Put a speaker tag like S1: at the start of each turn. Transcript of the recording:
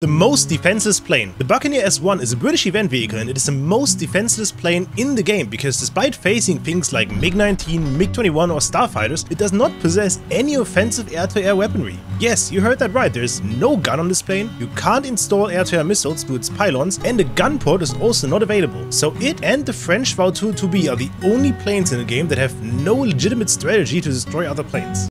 S1: The most defenseless plane. The Buccaneer S1 is a British event vehicle and it is the most defenseless plane in the game because despite facing things like MiG-19, MiG-21 or starfighters, it does not possess any offensive air-to-air weaponry. Yes, you heard that right, there is no gun on this plane, you can't install air-to-air missiles to its pylons, and the gunpod is also not available. So it and the French Vautour 2B are the only planes in the game that have no legitimate strategy to destroy other planes.